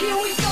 Here we go.